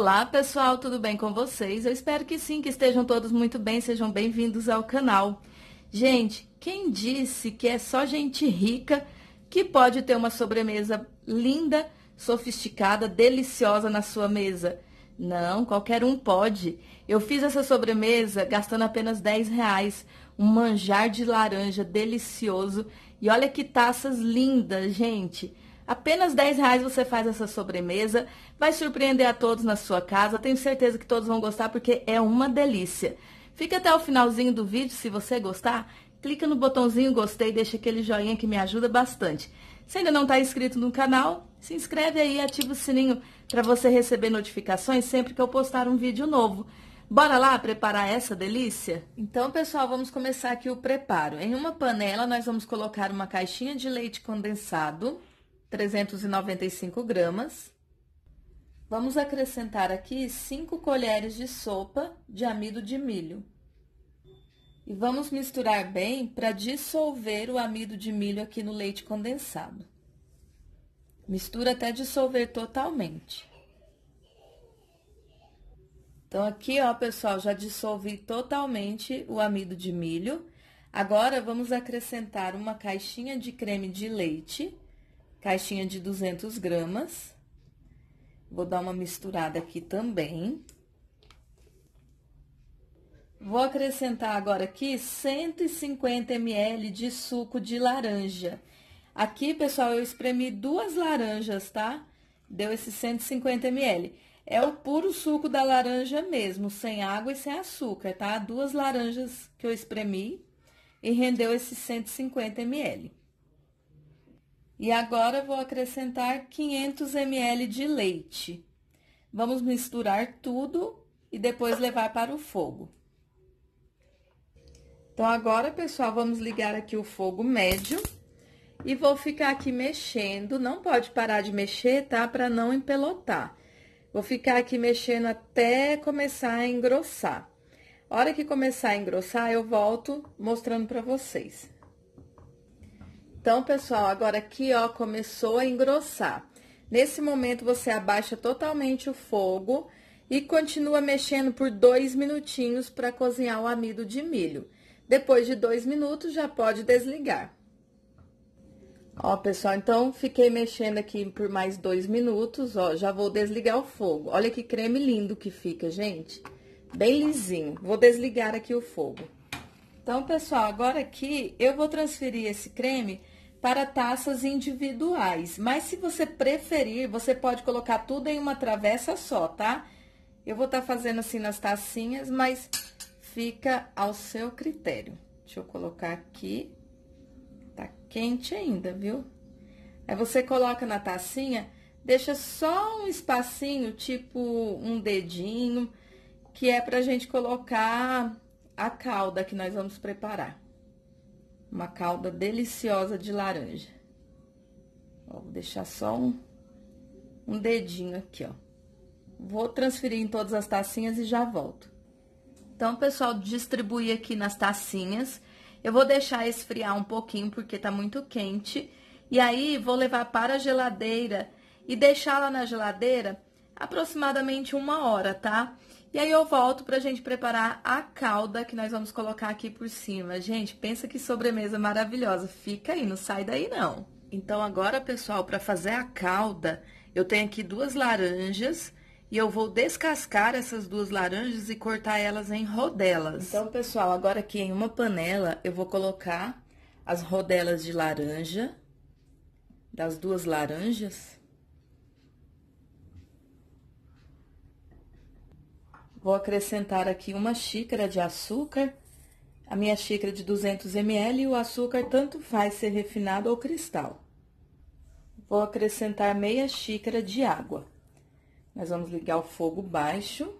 Olá pessoal, tudo bem com vocês? Eu espero que sim, que estejam todos muito bem, sejam bem-vindos ao canal. Gente, quem disse que é só gente rica que pode ter uma sobremesa linda, sofisticada, deliciosa na sua mesa? Não, qualquer um pode. Eu fiz essa sobremesa gastando apenas 10 reais, um manjar de laranja delicioso. E olha que taças lindas, gente. Apenas 10 reais você faz essa sobremesa, vai surpreender a todos na sua casa. Tenho certeza que todos vão gostar porque é uma delícia. Fica até o finalzinho do vídeo se você gostar. Clica no botãozinho gostei, deixa aquele joinha que me ajuda bastante. Se ainda não está inscrito no canal, se inscreve aí e ativa o sininho para você receber notificações sempre que eu postar um vídeo novo. Bora lá preparar essa delícia? Então, pessoal, vamos começar aqui o preparo. Em uma panela, nós vamos colocar uma caixinha de leite condensado 395 gramas. Vamos acrescentar aqui 5 colheres de sopa de amido de milho. E vamos misturar bem para dissolver o amido de milho aqui no leite condensado. Mistura até dissolver totalmente. Então, aqui, ó, pessoal, já dissolvi totalmente o amido de milho. Agora, vamos acrescentar uma caixinha de creme de leite caixinha de 200 gramas. Vou dar uma misturada aqui também. Vou acrescentar agora aqui 150 ml de suco de laranja. Aqui, pessoal, eu espremi duas laranjas, tá? Deu esses 150 ml. É o puro suco da laranja mesmo, sem água e sem açúcar, tá? Duas laranjas que eu espremi e rendeu esses 150 ml. E agora, vou acrescentar 500 ml de leite. Vamos misturar tudo e depois levar para o fogo. Então, agora, pessoal, vamos ligar aqui o fogo médio e vou ficar aqui mexendo. Não pode parar de mexer, tá? Para não empelotar. Vou ficar aqui mexendo até começar a engrossar. A hora que começar a engrossar, eu volto mostrando para vocês. Então, pessoal, agora aqui, ó, começou a engrossar. Nesse momento, você abaixa totalmente o fogo e continua mexendo por dois minutinhos para cozinhar o amido de milho. Depois de dois minutos, já pode desligar. Ó, pessoal, então, fiquei mexendo aqui por mais dois minutos, ó, já vou desligar o fogo. Olha que creme lindo que fica, gente. Bem lisinho. Vou desligar aqui o fogo. Então, pessoal, agora aqui, eu vou transferir esse creme para taças individuais. Mas se você preferir, você pode colocar tudo em uma travessa só, tá? Eu vou estar tá fazendo assim nas tacinhas, mas fica ao seu critério. Deixa eu colocar aqui. Tá quente ainda, viu? Aí você coloca na tacinha, deixa só um espacinho, tipo um dedinho, que é pra gente colocar a calda que nós vamos preparar. Uma calda deliciosa de laranja. Ó, vou deixar só um, um dedinho aqui, ó. Vou transferir em todas as tacinhas e já volto. Então, pessoal, distribuir aqui nas tacinhas. Eu vou deixar esfriar um pouquinho, porque tá muito quente. E aí, vou levar para a geladeira e deixar lá na geladeira aproximadamente uma hora, tá? E aí eu volto pra gente preparar a calda que nós vamos colocar aqui por cima. Gente, pensa que sobremesa maravilhosa. Fica aí, não sai daí não. Então agora, pessoal, para fazer a calda, eu tenho aqui duas laranjas e eu vou descascar essas duas laranjas e cortar elas em rodelas. Então, pessoal, agora aqui em uma panela eu vou colocar as rodelas de laranja das duas laranjas. Vou acrescentar aqui uma xícara de açúcar, a minha xícara de 200 ml, e o açúcar tanto faz ser refinado ou cristal. Vou acrescentar meia xícara de água. Nós vamos ligar o fogo baixo.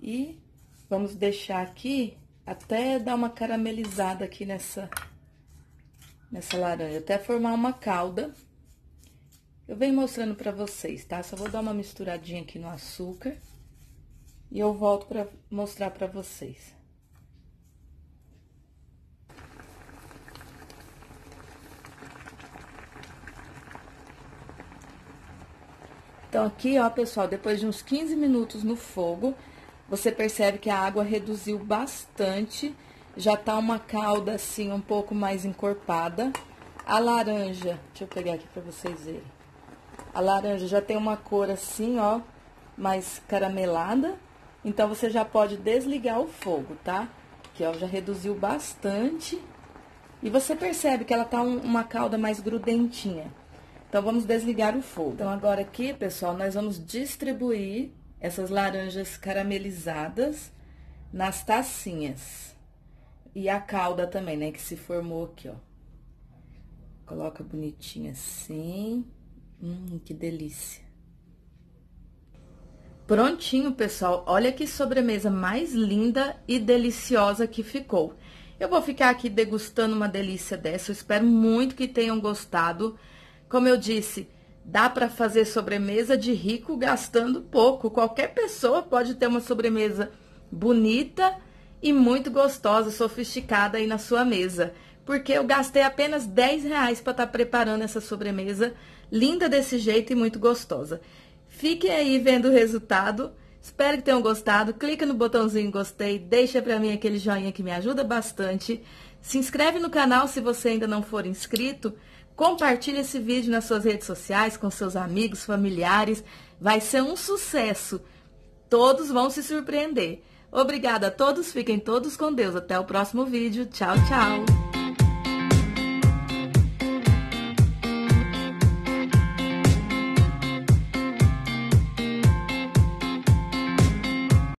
E vamos deixar aqui até dar uma caramelizada aqui nessa, nessa laranja, até formar uma calda. Eu venho mostrando pra vocês, tá? Só vou dar uma misturadinha aqui no açúcar. E eu volto pra mostrar pra vocês. Então, aqui, ó, pessoal, depois de uns 15 minutos no fogo, você percebe que a água reduziu bastante, já tá uma calda, assim, um pouco mais encorpada. A laranja, deixa eu pegar aqui pra vocês verem. A laranja já tem uma cor assim, ó, mais caramelada. Então, você já pode desligar o fogo, tá? Aqui, ó, já reduziu bastante. E você percebe que ela tá um, uma calda mais grudentinha. Então, vamos desligar o fogo. Então, agora aqui, pessoal, nós vamos distribuir essas laranjas caramelizadas nas tacinhas. E a calda também, né, que se formou aqui, ó. Coloca bonitinho assim. Hum, que delícia. Prontinho, pessoal. Olha que sobremesa mais linda e deliciosa que ficou. Eu vou ficar aqui degustando uma delícia dessa. Eu espero muito que tenham gostado. Como eu disse, dá para fazer sobremesa de rico gastando pouco. Qualquer pessoa pode ter uma sobremesa bonita e muito gostosa, sofisticada aí na sua mesa. Porque eu gastei apenas 10 reais para estar tá preparando essa sobremesa linda desse jeito e muito gostosa. Fiquem aí vendo o resultado. Espero que tenham gostado. Clica no botãozinho gostei, deixa para mim aquele joinha que me ajuda bastante. Se inscreve no canal se você ainda não for inscrito Compartilhe esse vídeo nas suas redes sociais com seus amigos, familiares. Vai ser um sucesso. Todos vão se surpreender. Obrigada a todos, fiquem todos com Deus. Até o próximo vídeo. Tchau, tchau.